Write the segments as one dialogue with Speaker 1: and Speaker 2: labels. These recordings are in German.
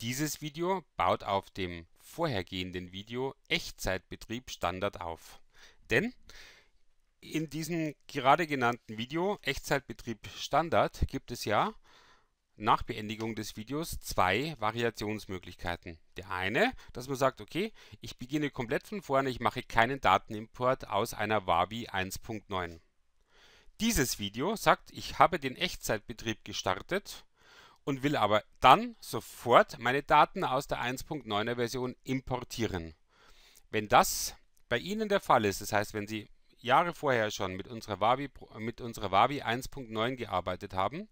Speaker 1: Dieses Video baut auf dem vorhergehenden Video Echtzeitbetrieb Standard auf. Denn in diesem gerade genannten Video Echtzeitbetrieb Standard gibt es ja nach Beendigung des Videos zwei Variationsmöglichkeiten. Der eine, dass man sagt, okay, ich beginne komplett von vorne, ich mache keinen Datenimport aus einer Wavi 1.9. Dieses Video sagt, ich habe den Echtzeitbetrieb gestartet und will aber dann sofort meine Daten aus der 1.9er Version importieren. Wenn das bei Ihnen der Fall ist, das heißt, wenn Sie Jahre vorher schon mit unserer Wavi, mit unserer Wavi 1.9 gearbeitet haben,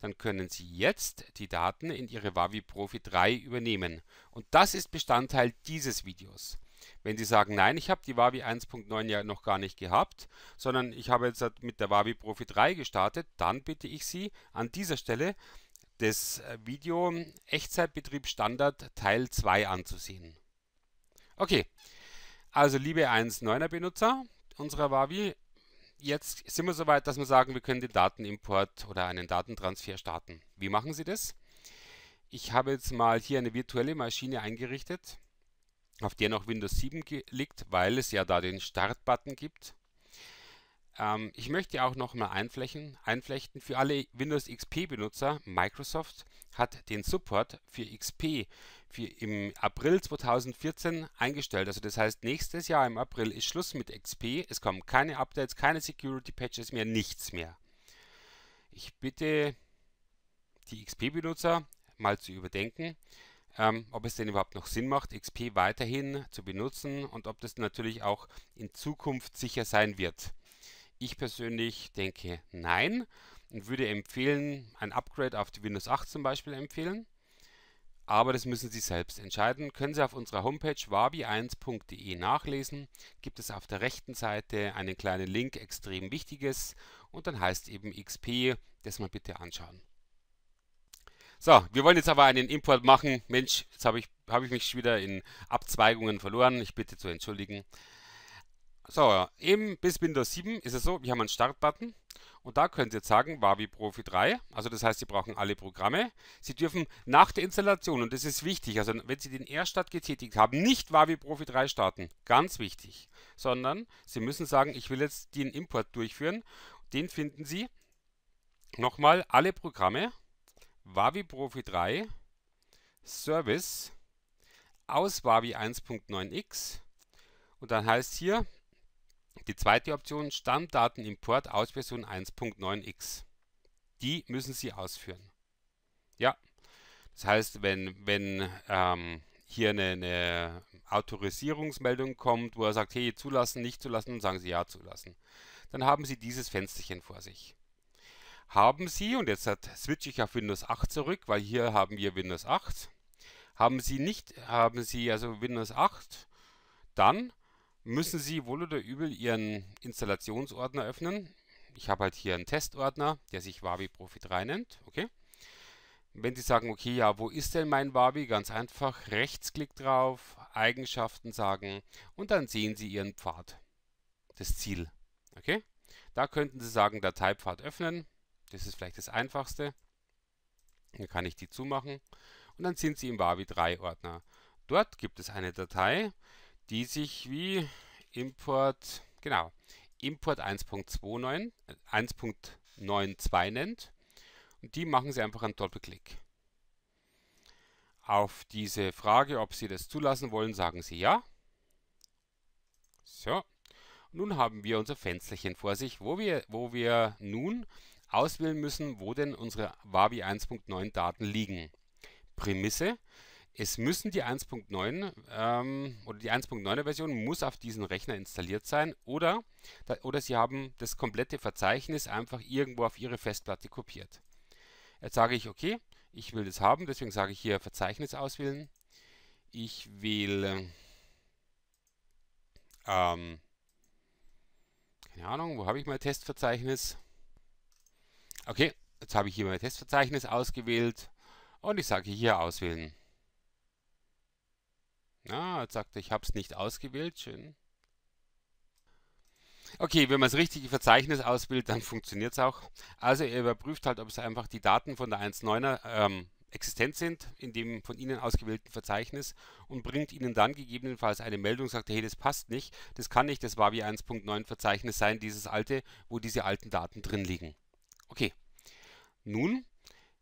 Speaker 1: dann können Sie jetzt die Daten in Ihre Wavi Profi 3 übernehmen. Und das ist Bestandteil dieses Videos. Wenn Sie sagen, nein, ich habe die Wavi 1.9 ja noch gar nicht gehabt, sondern ich habe jetzt mit der Wavi Profi 3 gestartet, dann bitte ich Sie an dieser Stelle das äh, Video Echtzeitbetrieb Standard Teil 2 anzusehen. Okay, also liebe 1.9er Benutzer unserer Wavi, jetzt sind wir soweit, dass wir sagen, wir können den Datenimport oder einen Datentransfer starten. Wie machen Sie das? Ich habe jetzt mal hier eine virtuelle Maschine eingerichtet, auf der noch Windows 7 liegt, weil es ja da den Start-Button gibt. Ähm, ich möchte auch noch mal einflechten, einflechten für alle Windows XP-Benutzer. Microsoft hat den Support für XP für im April 2014 eingestellt. Also das heißt, nächstes Jahr im April ist Schluss mit XP. Es kommen keine Updates, keine Security-Patches mehr, nichts mehr. Ich bitte die XP-Benutzer mal zu überdenken, ähm, ob es denn überhaupt noch Sinn macht, XP weiterhin zu benutzen und ob das natürlich auch in Zukunft sicher sein wird. Ich persönlich denke nein und würde empfehlen, ein Upgrade auf die Windows 8 zum Beispiel empfehlen. Aber das müssen Sie selbst entscheiden. Können Sie auf unserer Homepage wabi1.de nachlesen. Gibt es auf der rechten Seite einen kleinen Link, extrem wichtiges. Und dann heißt eben XP, das mal bitte anschauen. So, wir wollen jetzt aber einen Import machen. Mensch, jetzt habe ich, hab ich mich wieder in Abzweigungen verloren. Ich bitte zu entschuldigen. So, eben bis Windows 7 ist es so, wir haben einen Startbutton und da können Sie jetzt sagen, Wavi Profi 3, also das heißt, Sie brauchen alle Programme. Sie dürfen nach der Installation, und das ist wichtig, also wenn Sie den Erststart getätigt haben, nicht Wavi Profi 3 starten, ganz wichtig, sondern Sie müssen sagen, ich will jetzt den Import durchführen. Den finden Sie nochmal alle Programme, Wavi Profi 3, Service aus Wavi 1.9x und dann heißt hier die zweite Option Stammdatenimport aus Version 1.9x. Die müssen Sie ausführen. Ja, das heißt, wenn, wenn ähm, hier eine, eine, Autorisierungsmeldung kommt, wo er sagt, hey, zulassen, nicht zulassen, dann sagen Sie ja zulassen. Dann haben Sie dieses Fensterchen vor sich. Haben Sie, und jetzt switche ich auf Windows 8 zurück, weil hier haben wir Windows 8. Haben Sie nicht, haben Sie also Windows 8, dann müssen Sie wohl oder übel Ihren Installationsordner öffnen. Ich habe halt hier einen Testordner, der sich Wavi Profi 3 nennt. Okay. Wenn Sie sagen, okay, ja, wo ist denn mein Wavi? Ganz einfach, Rechtsklick drauf, Eigenschaften sagen und dann sehen Sie Ihren Pfad, das Ziel. Okay. Da könnten Sie sagen, Dateipfad öffnen. Das ist vielleicht das einfachste. Dann kann ich die zumachen und dann sind Sie im Wavi 3 Ordner. Dort gibt es eine Datei, die sich wie Import, genau, Import 1.29, 1.92 nennt. Und die machen Sie einfach einen Doppelklick. Auf diese Frage, ob Sie das zulassen wollen, sagen Sie ja. So, nun haben wir unser Fensterchen vor sich, wo wir, wo wir nun auswählen müssen, wo denn unsere Wavi 1.9 Daten liegen. Prämisse, es müssen die 1.9 ähm, oder die 1.9er Version muss auf diesen Rechner installiert sein oder, da, oder Sie haben das komplette Verzeichnis einfach irgendwo auf Ihre Festplatte kopiert. Jetzt sage ich, okay, ich will das haben, deswegen sage ich hier Verzeichnis auswählen. Ich wähle, ähm, keine Ahnung, wo habe ich mein Testverzeichnis? Okay, jetzt habe ich hier mein Testverzeichnis ausgewählt und ich sage hier auswählen. Ah, jetzt sagt er, ich habe es nicht ausgewählt. Schön. Okay, wenn man das richtige Verzeichnis auswählt, dann funktioniert es auch. Also er überprüft halt, ob es einfach die Daten von der 1.9er ähm, existent sind in dem von Ihnen ausgewählten Verzeichnis und bringt Ihnen dann gegebenenfalls eine Meldung, sagt, hey, das passt nicht, das kann nicht das Wavi 1.9 Verzeichnis sein, dieses alte, wo diese alten Daten drin liegen. Okay, nun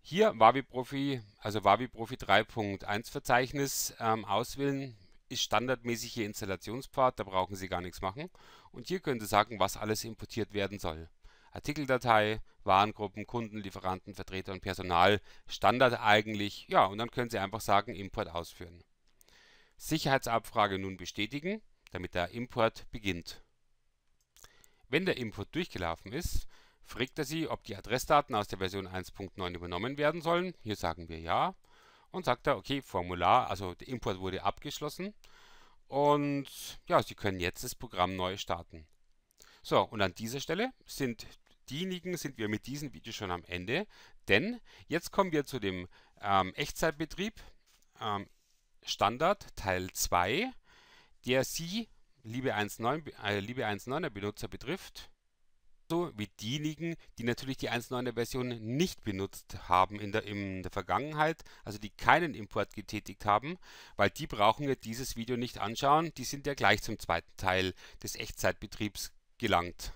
Speaker 1: hier Wavi Profi, also Wavi Profi 3.1 Verzeichnis ähm, auswählen, ist standardmäßig Ihr Installationspfad, da brauchen Sie gar nichts machen. Und hier können Sie sagen, was alles importiert werden soll. Artikeldatei, Warengruppen, Kunden, Lieferanten, Vertreter und Personal. Standard eigentlich. Ja, und dann können Sie einfach sagen, Import ausführen. Sicherheitsabfrage nun bestätigen, damit der Import beginnt. Wenn der Import durchgelaufen ist, fragt er Sie, ob die Adressdaten aus der Version 1.9 übernommen werden sollen. Hier sagen wir ja. Und sagt er, okay, Formular, also der Import wurde abgeschlossen. Und ja, Sie können jetzt das Programm neu starten. So, und an dieser Stelle sind diejenigen sind wir mit diesem Video schon am Ende, denn jetzt kommen wir zu dem ähm, Echtzeitbetrieb ähm, Standard Teil 2, der Sie, liebe 1.9 äh, liebe 1.9er Benutzer betrifft, so wie diejenigen, die natürlich die 1.9er Version nicht benutzt haben in der, in der Vergangenheit, also die keinen Import getätigt haben, weil die brauchen ja dieses Video nicht anschauen, die sind ja gleich zum zweiten Teil des Echtzeitbetriebs gelangt.